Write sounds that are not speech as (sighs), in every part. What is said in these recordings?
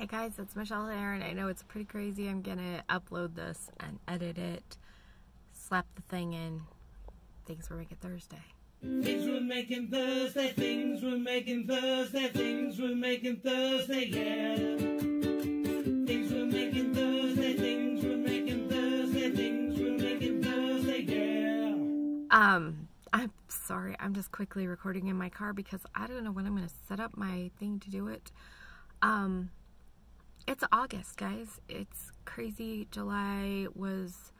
Hey guys, it's Michele here, and I know it's pretty crazy. I'm gonna upload this and edit it, slap the thing in. Things we're making Thursday. Things we're making Thursday, things we're making Thursday, things we're making Thursday, yeah. Things we're making Thursday, things we're making Thursday, things we're making Thursday, yeah. Um, I'm sorry, I'm just quickly recording in my car because I don't know when I'm gonna set up my thing to do it. Um, it's August, guys. It's crazy. July was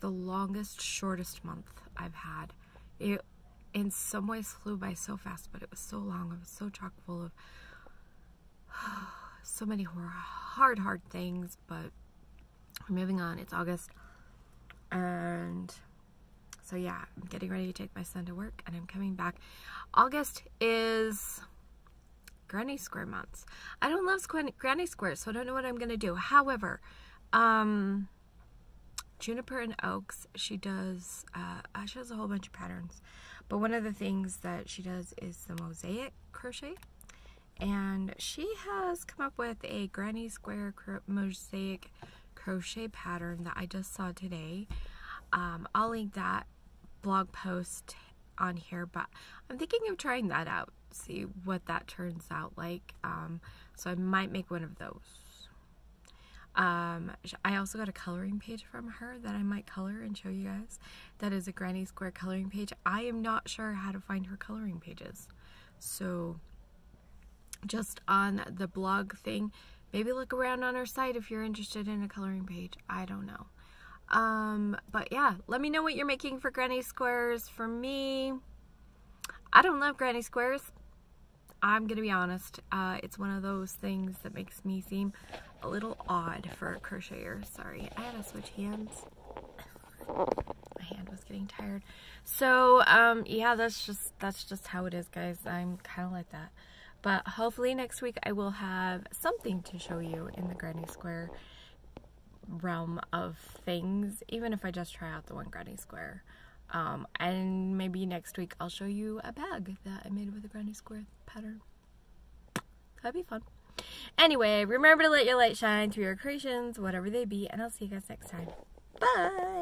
the longest, shortest month I've had. It, in some ways, flew by so fast, but it was so long. It was so chock full of (sighs) so many hard, hard things. But moving on. It's August, and so yeah, I'm getting ready to take my son to work, and I'm coming back. August is granny square months. I don't love granny squares, so I don't know what I'm going to do. However, um, Juniper and Oakes, she does, uh, she has a whole bunch of patterns. But one of the things that she does is the mosaic crochet. And she has come up with a granny square cro mosaic crochet pattern that I just saw today. Um, I'll link that blog post on here, but I'm thinking of trying that out see what that turns out like. Um, so I might make one of those. Um, I also got a coloring page from her that I might color and show you guys. That is a Granny Square coloring page. I am not sure how to find her coloring pages. So just on the blog thing, maybe look around on her site if you're interested in a coloring page. I don't know. Um, but yeah, let me know what you're making for Granny Squares. For me, I don't love granny squares. I'm gonna be honest. Uh, it's one of those things that makes me seem a little odd for a crocheter. Sorry, I had to switch hands. My hand was getting tired. So, um, yeah, that's just that's just how it is, guys. I'm kind of like that. But hopefully next week I will have something to show you in the granny square realm of things, even if I just try out the one granny square. Um, and maybe next week I'll show you a bag that I made with a granny square pattern. That'd be fun. Anyway, remember to let your light shine through your creations, whatever they be, and I'll see you guys next time. Bye!